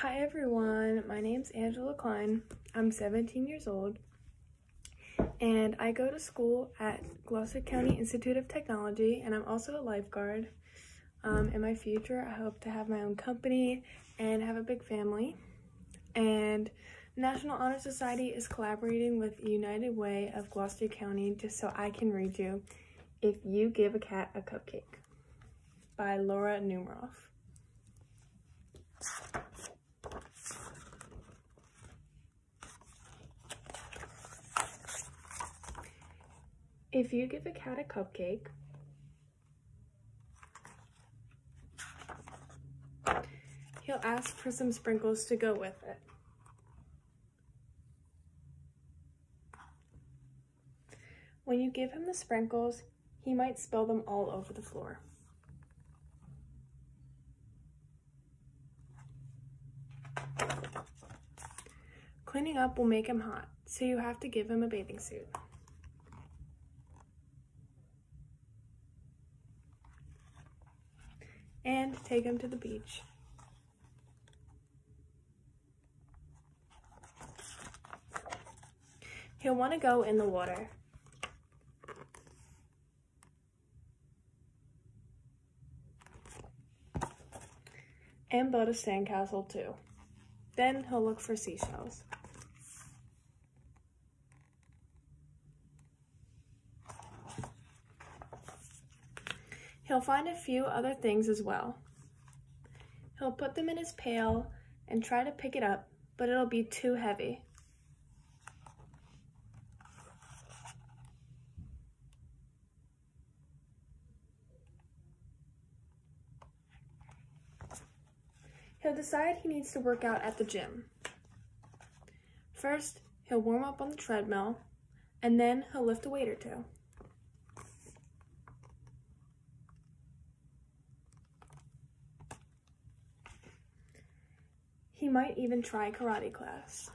Hi everyone, my name's Angela Kline. I'm 17 years old and I go to school at Gloucester County Institute of Technology and I'm also a lifeguard. Um, in my future, I hope to have my own company and have a big family. And National Honor Society is collaborating with United Way of Gloucester County just so I can read you If You Give a Cat a Cupcake by Laura Numeroff. If you give a cat a cupcake, he'll ask for some sprinkles to go with it. When you give him the sprinkles, he might spill them all over the floor. Cleaning up will make him hot, so you have to give him a bathing suit. And take him to the beach. He'll want to go in the water. And build a sandcastle too. Then he'll look for seashells. He'll find a few other things as well. He'll put them in his pail and try to pick it up, but it'll be too heavy. He'll decide he needs to work out at the gym. First, he'll warm up on the treadmill, and then he'll lift a weight or two. He might even try karate class.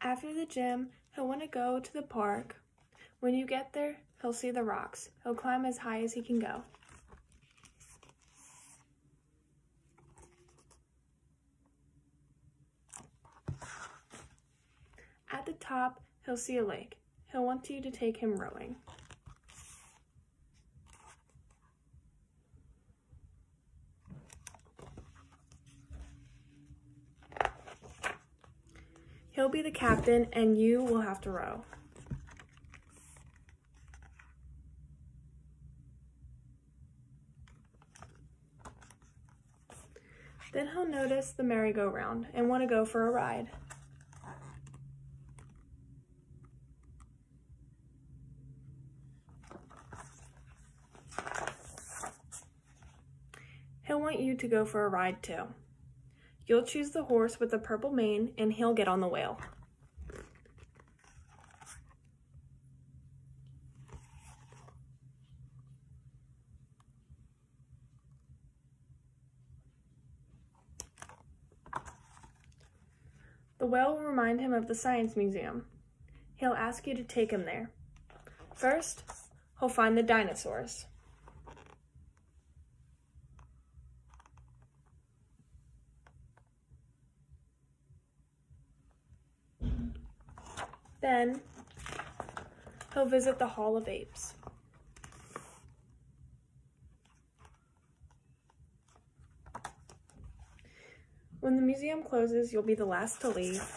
After the gym, he'll want to go to the park. When you get there, he'll see the rocks. He'll climb as high as he can go. At the top, he'll see a lake. He'll want you to take him rowing. Be the captain and you will have to row. Then he'll notice the merry-go-round and want to go for a ride. He'll want you to go for a ride too. You'll choose the horse with the purple mane and he'll get on the whale. The whale will remind him of the Science Museum. He'll ask you to take him there. First, he'll find the dinosaurs. Then he'll visit the Hall of Apes. When the museum closes, you'll be the last to leave.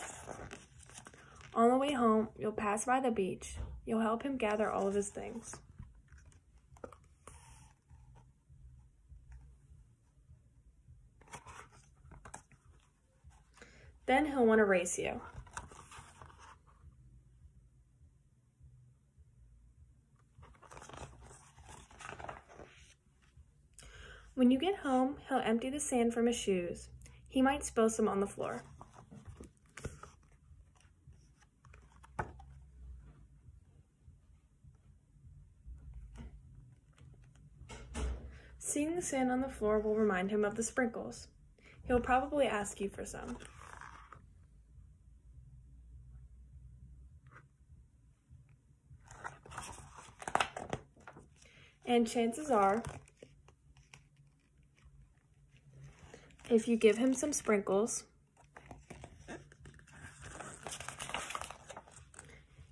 On the way home, you'll pass by the beach. You'll help him gather all of his things. Then he'll want to race you. When you get home, he'll empty the sand from his shoes. He might spill some on the floor. Seeing the sand on the floor will remind him of the sprinkles. He'll probably ask you for some. And chances are, if you give him some sprinkles,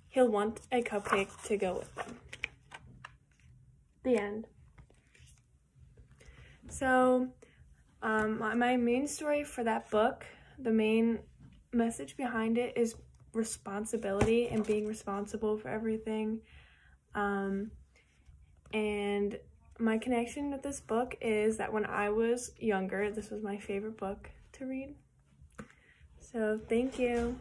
he'll want a cupcake to go with them. The end. So, um, my main story for that book, the main message behind it is responsibility and being responsible for everything. Um, and my connection with this book is that when I was younger, this was my favorite book to read. So thank you.